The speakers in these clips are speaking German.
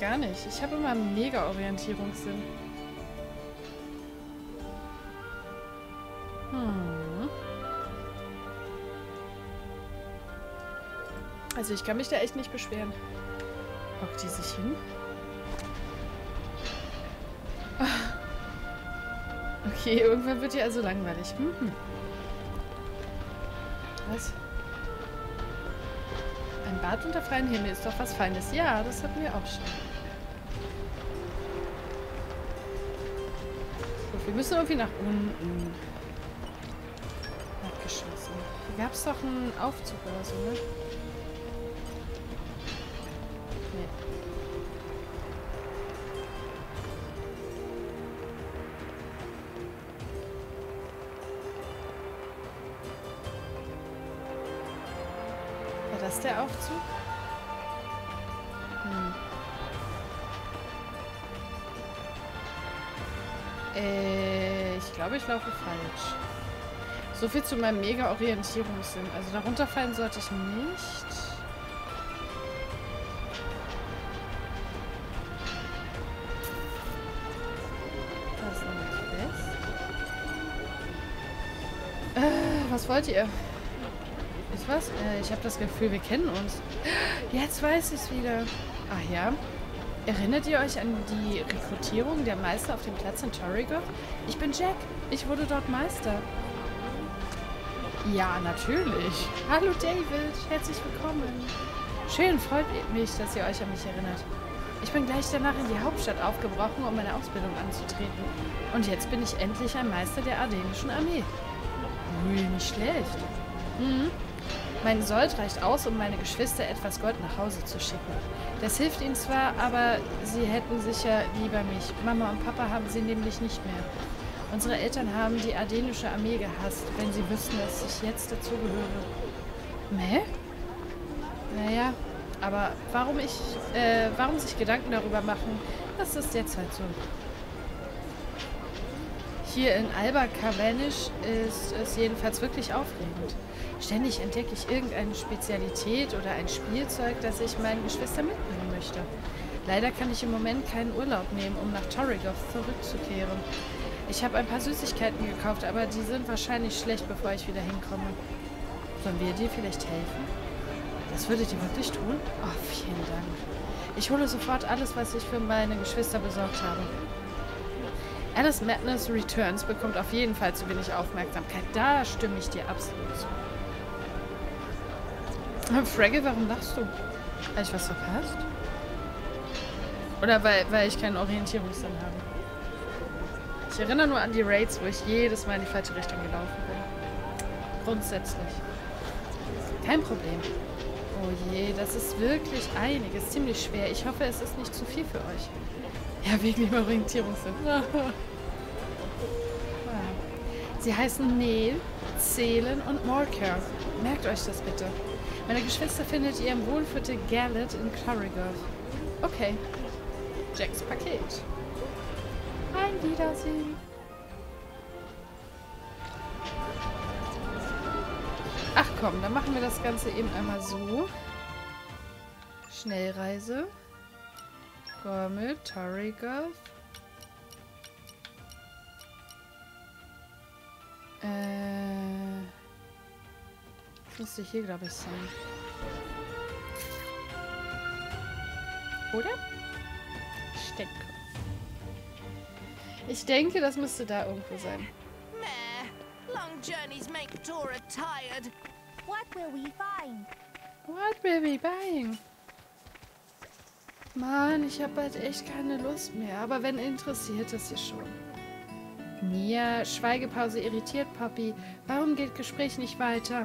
gar nicht. Ich habe immer mega Orientierungssinn. Hm. Also ich kann mich da echt nicht beschweren. Hockt die sich hin? Okay, irgendwann wird die also langweilig. Hm. Was? Ein Bad unter freiem Himmel ist doch was Feines. Ja, das hatten wir auch schon. Wir müssen irgendwie nach unten. Abgeschossen. Hier gab es doch einen Aufzug oder so, ne? Äh, ich glaube, ich laufe falsch. So viel zu meinem mega Orientierungssinn. Also darunter fallen sollte ich nicht. Äh, was wollt ihr? Ist was? Äh, ich habe das Gefühl, wir kennen uns. Jetzt weiß ich es wieder. Ach ja. Erinnert ihr euch an die Rekrutierung der Meister auf dem Platz in Torrigoth? Ich bin Jack. Ich wurde dort Meister. Ja, natürlich. Hallo David, herzlich willkommen. Schön, freut mich, dass ihr euch an mich erinnert. Ich bin gleich danach in die Hauptstadt aufgebrochen, um meine Ausbildung anzutreten. Und jetzt bin ich endlich ein Meister der ardenischen Armee. Ui, nicht schlecht. Mhm. Mein Sold reicht aus, um meine Geschwister etwas Gold nach Hause zu schicken. Das hilft ihnen zwar, aber sie hätten sicher lieber mich. Mama und Papa haben sie nämlich nicht mehr. Unsere Eltern haben die ardenische Armee gehasst, wenn sie wüssten, dass ich jetzt dazugehöre. Mäh? Naja, aber warum ich, äh, warum sich Gedanken darüber machen, das ist jetzt halt so. Hier in Alba Cavanish ist es jedenfalls wirklich aufregend. Ständig entdecke ich irgendeine Spezialität oder ein Spielzeug, das ich meinen Geschwistern mitbringen möchte. Leider kann ich im Moment keinen Urlaub nehmen, um nach Torrigoth zurückzukehren. Ich habe ein paar Süßigkeiten gekauft, aber die sind wahrscheinlich schlecht, bevor ich wieder hinkomme. Sollen wir dir vielleicht helfen? Das würdet ihr wirklich tun? Oh, vielen Dank. Ich hole sofort alles, was ich für meine Geschwister besorgt habe. Alice Madness Returns bekommt auf jeden Fall zu wenig Aufmerksamkeit. Da stimme ich dir absolut zu. Fraggle, warum lachst du? Habe ich was verpasst? Oder weil, weil ich keinen Orientierungssinn habe? Ich erinnere nur an die Raids, wo ich jedes Mal in die falsche Richtung gelaufen bin. Grundsätzlich. Kein Problem. Oh je, das ist wirklich einiges. Ziemlich schwer. Ich hoffe, es ist nicht zu viel für euch. Ja, wegen dem Orientierungssinn. Sie heißen Neil, Zählen und Morker. Merkt euch das bitte. Meine Geschwister findet ihr im Wohlviertel Gallet in Clarrigoth. Okay. Jacks Paket. Ein Wiedersehen. Ach komm, dann machen wir das Ganze eben einmal so. Schnellreise. Gormel, Torrigoth. Äh. Das müsste hier, glaube ich, sein. Oder? Stecke. Ich denke, das müsste da irgendwo sein. Meh. Long journeys make Dora tired. What will we find? What will we buying? Mann, ich habe bald echt keine Lust mehr. Aber wenn interessiert es sie schon. Nia, Schweigepause irritiert Poppy. Warum geht Gespräch nicht weiter?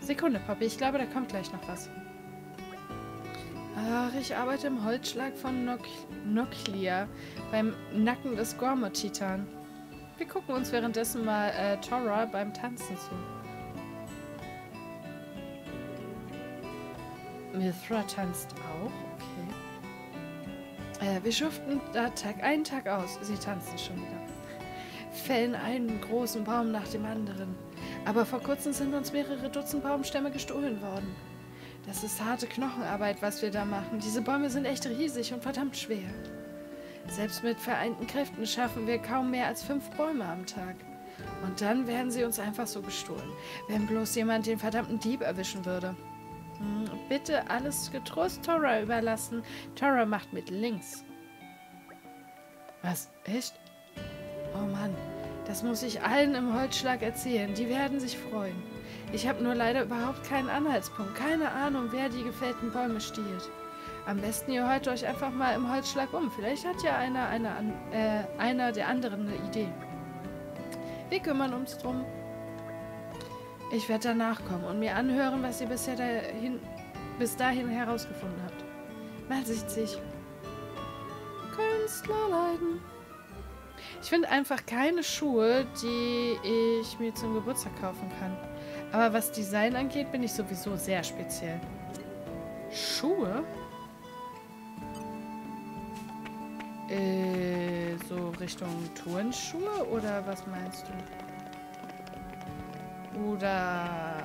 Sekunde, Poppy. Ich glaube, da kommt gleich noch was. Ach, ich arbeite im Holzschlag von Nok Noklia beim Nacken des Gormot-Titan. Wir gucken uns währenddessen mal äh, Tora beim Tanzen zu. Mithra tanzt auch. Äh, wir schuften da Tag ein, Tag aus. Sie tanzen schon wieder. Fällen einen großen Baum nach dem anderen. Aber vor kurzem sind uns mehrere Dutzend Baumstämme gestohlen worden. Das ist harte Knochenarbeit, was wir da machen. Diese Bäume sind echt riesig und verdammt schwer. Selbst mit vereinten Kräften schaffen wir kaum mehr als fünf Bäume am Tag. Und dann werden sie uns einfach so gestohlen. Wenn bloß jemand den verdammten Dieb erwischen würde. Hm, bitte alles getrost Tora überlassen. Tora macht mit links. Was? Echt? Oh Mann, das muss ich allen im Holzschlag erzählen. Die werden sich freuen. Ich habe nur leider überhaupt keinen Anhaltspunkt. Keine Ahnung, wer die gefällten Bäume stiehlt. Am besten ihr hört euch einfach mal im Holzschlag um. Vielleicht hat ja einer, einer, äh, einer der anderen eine Idee. Wir kümmern uns drum. Ich werde danach kommen und mir anhören, was ihr bisher dahin, bis dahin herausgefunden habt. Man sieht sich. Künstlerleiden. Ich finde einfach keine Schuhe, die ich mir zum Geburtstag kaufen kann. Aber was Design angeht, bin ich sowieso sehr speziell. Schuhe? Äh, so Richtung Turnschuhe oder was meinst du? Oder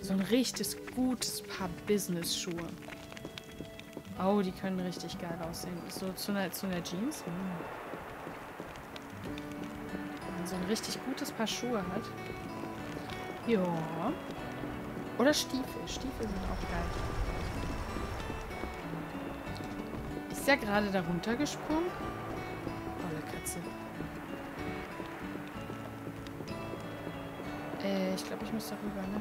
so ein richtig gutes Paar Business-Schuhe. Oh, die können richtig geil aussehen. So zu einer, zu einer Jeans. Hm. Wenn man so ein richtig gutes Paar Schuhe hat. Ja. Oder Stiefel. Stiefel sind auch geil. Ist ja gerade da runtergesprungen? Tolle Katze. Ich glaube, ich muss darüber, ne?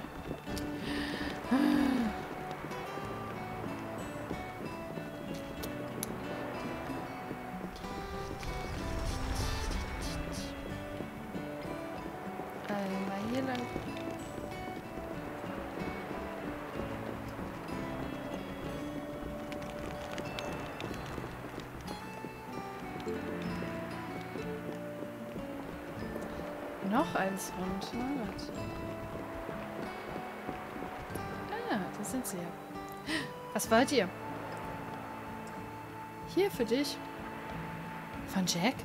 Noch eins runter. Warte. Ah, da sind sie ja. Was wollt ihr? Hier für dich. Von Jack?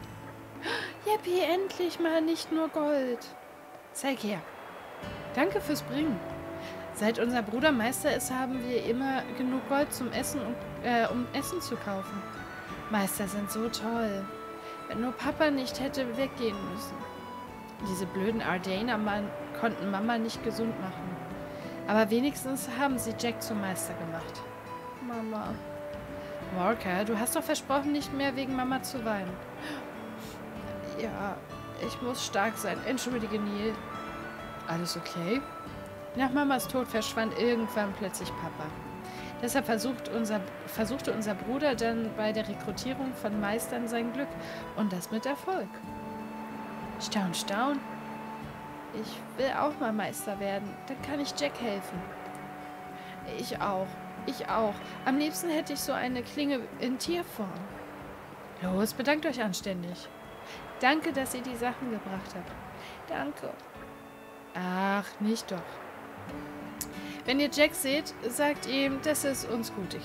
Yippie, endlich mal nicht nur Gold. Zeig her. Danke fürs Bringen. Seit unser Bruder Meister ist, haben wir immer genug Gold zum Essen, und, äh, um Essen zu kaufen. Meister sind so toll. Wenn nur Papa nicht hätte weggehen müssen. Diese blöden Ardaner Mann konnten Mama nicht gesund machen. Aber wenigstens haben sie Jack zum Meister gemacht. Mama. Walker, du hast doch versprochen, nicht mehr wegen Mama zu weinen. Ja, ich muss stark sein. Entschuldige, Neil. Alles okay? Nach Mamas Tod verschwand irgendwann plötzlich Papa. Deshalb versucht unser, versuchte unser Bruder dann bei der Rekrutierung von Meistern sein Glück. Und das mit Erfolg. Staun, staun. Ich will auch mal Meister werden. Dann kann ich Jack helfen. Ich auch. Ich auch. Am liebsten hätte ich so eine Klinge in Tierform. Los, bedankt euch anständig. Danke, dass ihr die Sachen gebracht habt. Danke. Ach, nicht doch. Wenn ihr Jack seht, sagt ihm, dass es uns gut geht.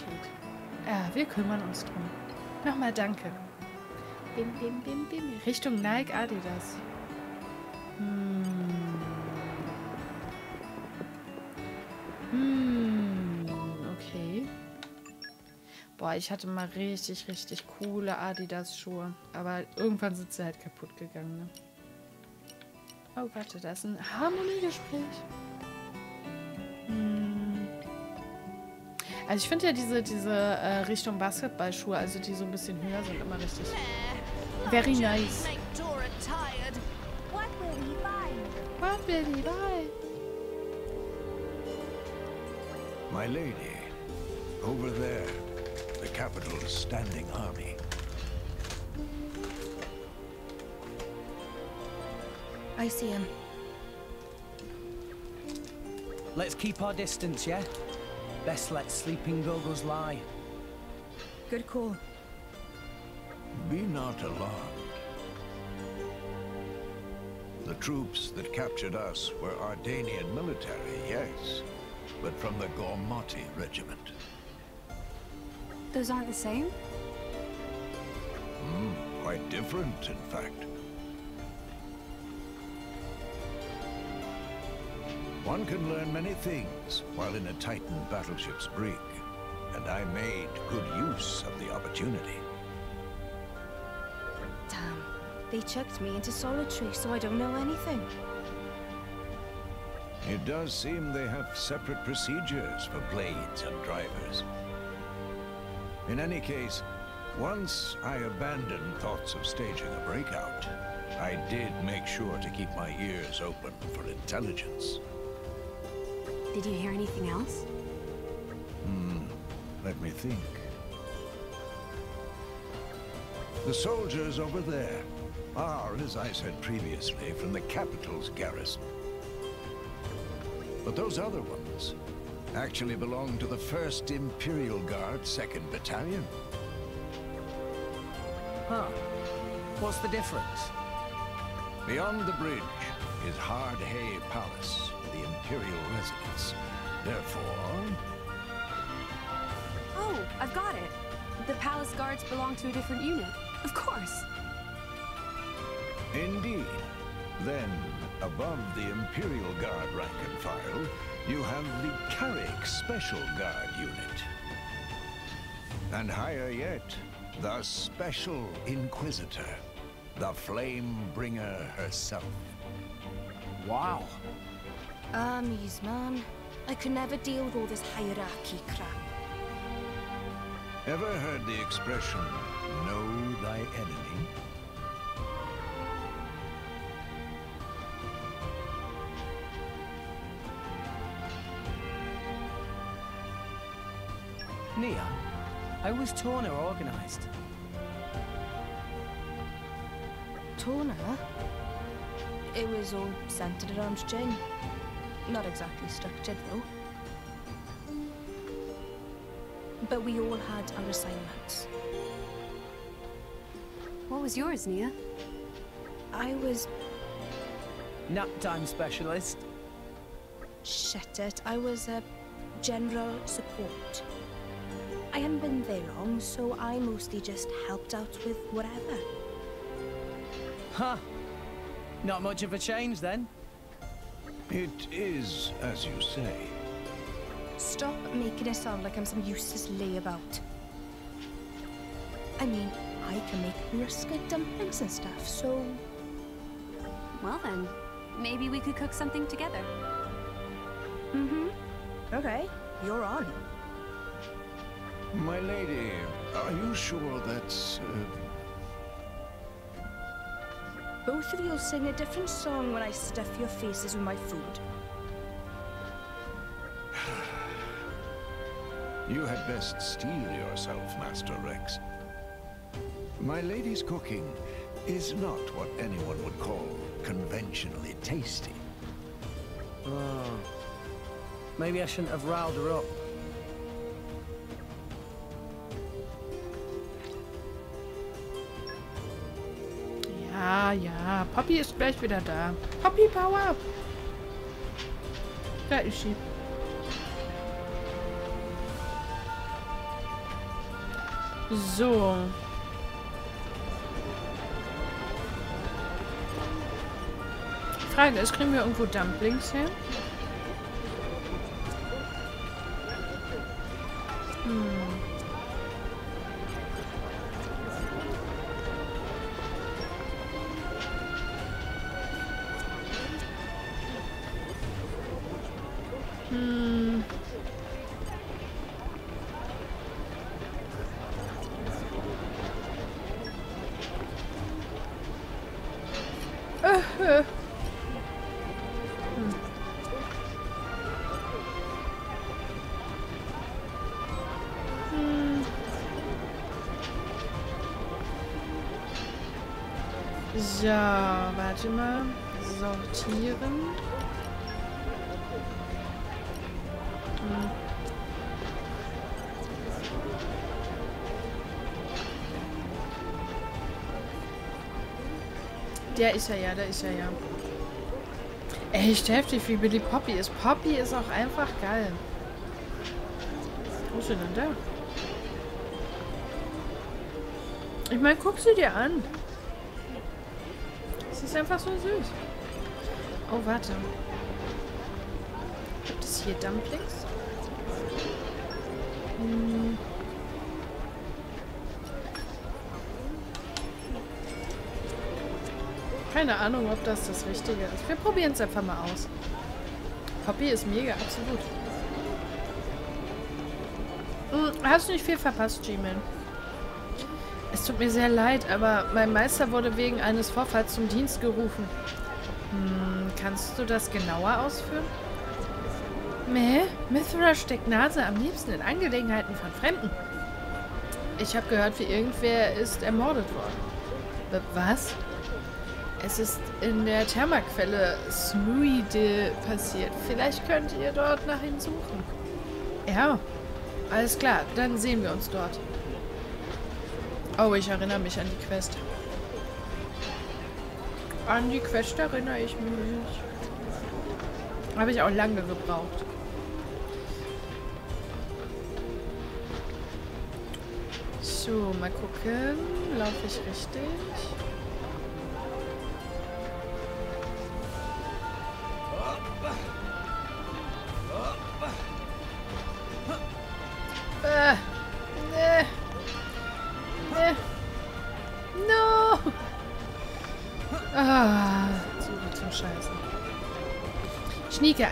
Ja, wir kümmern uns drum. Nochmal danke. Bim, bim, bim, bim. Richtung Nike Adidas. Hm. Hm, okay. Boah, ich hatte mal richtig, richtig coole Adidas-Schuhe. Aber irgendwann sind sie halt kaputt gegangen, ne? Oh, warte, da ist ein Harmoniegespräch. Hm. Also ich finde ja diese, diese äh, Richtung Basketballschuhe, also die so ein bisschen höher sind, immer richtig. Very nice. Make Dora tired. What will we find? What will he buy? My lady, over there, the capital's standing army. I see him. Let's keep our distance, yeah? Best let sleeping Gogos lie. Good call. Be not alarmed. The troops that captured us were Ardanian military, yes, but from the Gormati regiment. Those aren't the same? Hmm, quite different, in fact. One can learn many things while in a Titan battleship's brig, and I made good use of the opportunity. They chucked me into solitary, so I don't know anything. It does seem they have separate procedures for blades and drivers. In any case, once I abandoned thoughts of staging a breakout, I did make sure to keep my ears open for intelligence. Did you hear anything else? Hmm, Let me think. The soldiers over there are, as I said previously, from the capital's garrison. But those other ones actually belong to the 1st Imperial Guard 2nd Battalion. Huh. What's the difference? Beyond the bridge is Hard Hay Palace, the Imperial residence. Therefore, Oh, I've got it. The palace guards belong to a different unit. Of course. Indeed. Then, above the Imperial Guard rank and file, you have the Carrick Special Guard Unit. And higher yet, the Special Inquisitor, the Flame Bringer herself. Wow. Ah, me's man. I could never deal with all this hierarchy crap. Ever heard the expression, know thy enemy? Was Torna organized? Tona? It was all centered around Jin. Not exactly structured, though. But we all had our assignments. What was yours, Nia? I was... Nap time specialist. Shut it. I was a general support. I haven't been there long, so I mostly just helped out with whatever. Huh. Not much of a change then. It is, as you say. Stop making it sound like I'm some useless layabout. I mean, I can make rusket dumplings and stuff, so... Well then, maybe we could cook something together. Mm-hmm. Okay, you're on. My lady, are you sure that's... Uh, Both of you'll sing a different song when I stuff your faces with my food. You had best steel yourself, Master Rex. My lady's cooking is not what anyone would call conventionally tasty. Oh. Maybe I shouldn't have riled her up. Ja, ja. Poppy ist gleich wieder da. Poppy Power! Da ist sie. So. Frage ist, kriegen wir irgendwo Dumplings her? So, warte mal. Sortieren. Der ist er ja, der ist er ja. Echt heftig, wie Billy Poppy ist. Poppy ist auch einfach geil. Wo ist sie denn da? Ich meine, guck sie dir an. Es ist einfach so süß. Oh, warte. Gibt es hier Dumplings? Hm. Keine Ahnung, ob das das Richtige ist. Wir probieren es einfach mal aus. Poppy ist mega, absolut. Hm, hast nicht viel verpasst, G-Man. Es tut mir sehr leid, aber mein Meister wurde wegen eines Vorfalls zum Dienst gerufen. Hm, kannst du das genauer ausführen? Meh, Mithra steckt Nase am liebsten in Angelegenheiten von Fremden. Ich habe gehört, wie irgendwer ist ermordet worden. Was? Es ist in der Thermaquelle Smuide passiert. Vielleicht könnt ihr dort nach ihm suchen. Ja, alles klar. Dann sehen wir uns dort. Oh, ich erinnere mich an die Quest. An die Quest erinnere ich mich. Habe ich auch lange gebraucht. So, mal gucken. Laufe ich richtig?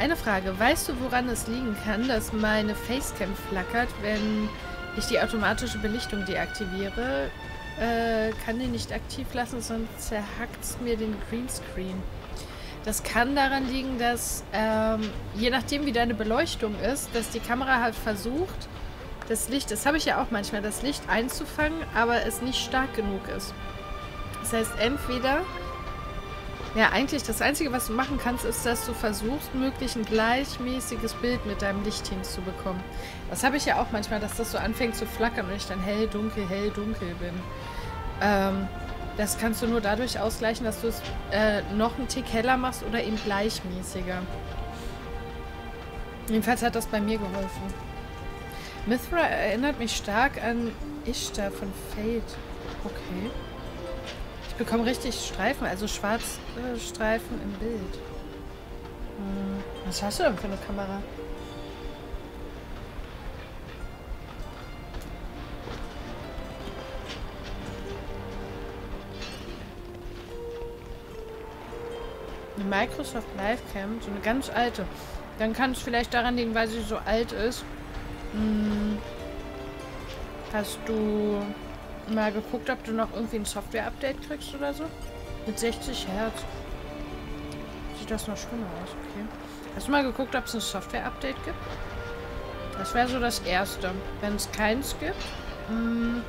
Eine Frage. Weißt du, woran es liegen kann, dass meine Facecam flackert, wenn ich die automatische Belichtung deaktiviere? Äh, kann die nicht aktiv lassen, sonst zerhackt es mir den Greenscreen. Das kann daran liegen, dass ähm, je nachdem, wie deine Beleuchtung ist, dass die Kamera halt versucht, das Licht, das habe ich ja auch manchmal, das Licht einzufangen, aber es nicht stark genug ist. Das heißt, entweder, ja, eigentlich das Einzige, was du machen kannst, ist, dass du versuchst, möglichst ein gleichmäßiges Bild mit deinem Licht hinzubekommen. Das habe ich ja auch manchmal, dass das so anfängt zu flackern und ich dann hell, dunkel, hell, dunkel bin. Ähm, das kannst du nur dadurch ausgleichen, dass du es äh, noch einen Tick heller machst oder eben gleichmäßiger. Jedenfalls hat das bei mir geholfen. Mithra erinnert mich stark an Ishtar von Fate. Okay. Ich bekomme richtig Streifen, also Schwarzstreifen im Bild. Hm. Was hast du denn für eine Kamera? Eine Microsoft Livecam, so eine ganz alte. Dann kann es vielleicht daran liegen, weil sie so alt ist. Hm. Hast du mal geguckt, ob du noch irgendwie ein Software-Update kriegst oder so? Mit 60 Hertz. Sieht das noch schlimmer aus, okay. Hast du mal geguckt, ob es ein Software-Update gibt? Das wäre so das Erste. Wenn es keins gibt, hm,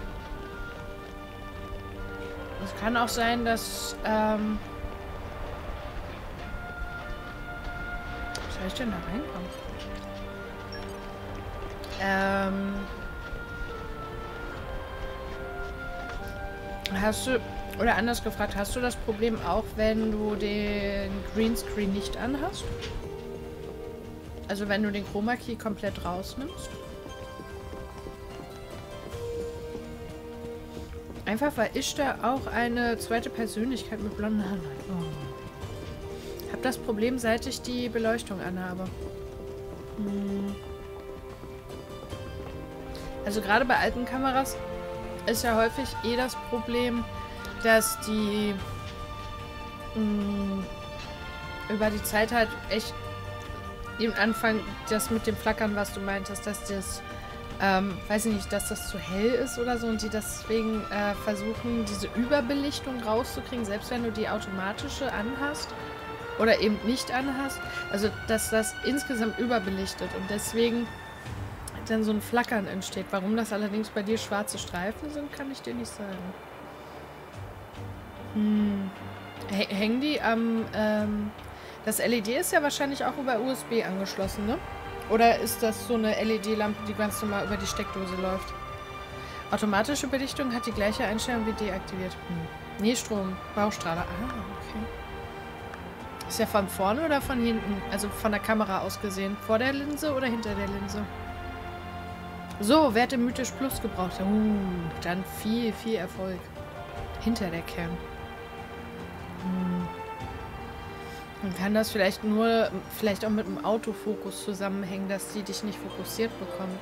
es kann auch sein, dass, ähm, soll ich denn da reinkommen? Ähm. Hast du, oder anders gefragt, hast du das Problem auch, wenn du den Greenscreen nicht anhast? Also wenn du den Chroma Key komplett rausnimmst? Einfach weil ich da auch eine zweite Persönlichkeit mit blonden Haaren hat. Oh. Hab das Problem, seit ich die Beleuchtung anhabe. Hm. Also gerade bei alten Kameras ist ja häufig eh das Problem, dass die mh, mm, über die Zeit halt echt im Anfang das mit dem Flackern, was du meintest, dass das, ähm, weiß ich nicht, dass das zu hell ist oder so und die deswegen äh, versuchen, diese Überbelichtung rauszukriegen, selbst wenn du die automatische anhast oder eben nicht anhast. Also, dass das insgesamt überbelichtet und deswegen dann so ein Flackern entsteht. Warum das allerdings bei dir schwarze Streifen sind, kann ich dir nicht sagen. Hm. Hängen die am... Ähm, das LED ist ja wahrscheinlich auch über USB angeschlossen, ne? Oder ist das so eine LED-Lampe, die ganz normal über die Steckdose läuft? Automatische Belichtung hat die gleiche Einstellung wie deaktiviert. Hm. Nee, Strom, Baustrahler. Ah, okay. Ist ja von vorne oder von hinten? Also von der Kamera aus gesehen. Vor der Linse oder hinter der Linse? So, Werte mythisch Plus gebraucht. Uh, dann viel, viel Erfolg. Hinter der Cam. Hm. Dann kann das vielleicht nur, vielleicht auch mit dem Autofokus zusammenhängen, dass die dich nicht fokussiert bekommt.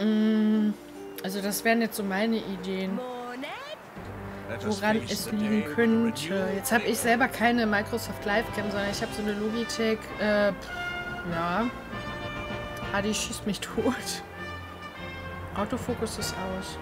Mm, Also das wären jetzt so meine Ideen, woran es liegen könnte. Jetzt habe ich selber keine Microsoft Live Cam, sondern ich habe so eine Logitech, äh, ja, die schießt mich tot. Autofokus ist aus.